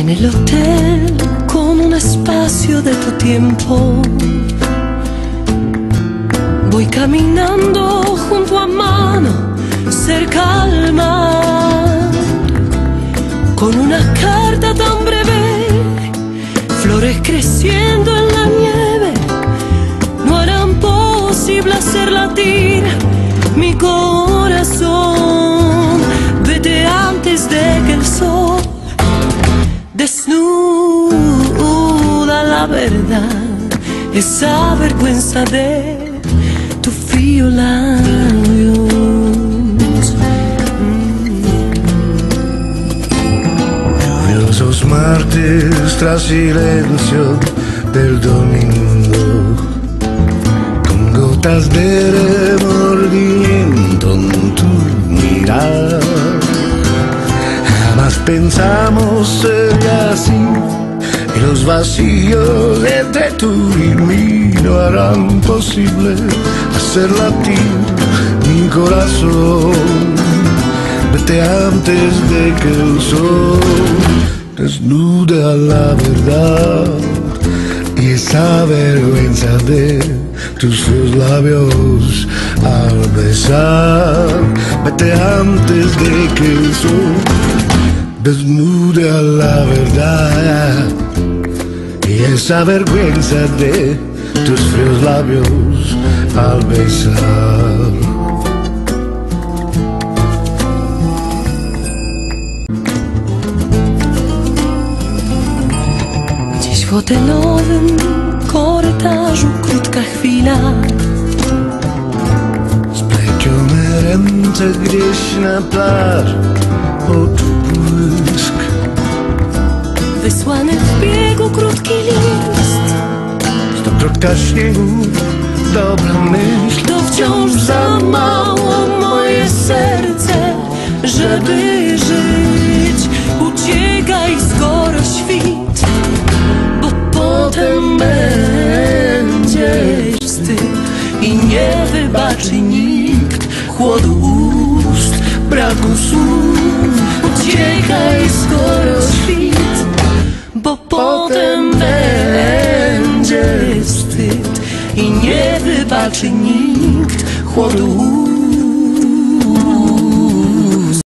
En el hotel con un espacio de tu tiempo. Voy caminando junto a mano, cerca al mar, con una carta tan breve, flores creciendo en la nieve, no harán posible hacer latir mi corazón. Desnuda la verdad, esa vergüenza de tu frío labios. Lluviosos martes tras silencio del domingo, con gotas de remordimiento pensamos ser así, y los vacíos entre tú y mí no harán posible hacer latir mi corazón. Vete antes de que el sol desnude la verdad y esa vergüenza de tus labios al besar. Vete antes de que el sol desnude la verdad. Y esa vergüenza de tus fríos labios al besar. Gdzieś w hotelowym korytarzu krótka chwila. Splecione ręce gdzieś na plaży, Wysłany w biegu krótki list. Stokrotka śniegu, dobra myśl, To wciąż za mało moje serce Żeby żyć. Uciekaj skoro świt Bo potem będzie wstyd I nie wybaczy nikt Chłodu ust, braku słów. Uciekaj skoro świt Bo potem będzie wstyd I nie wybaczy nikt chłodu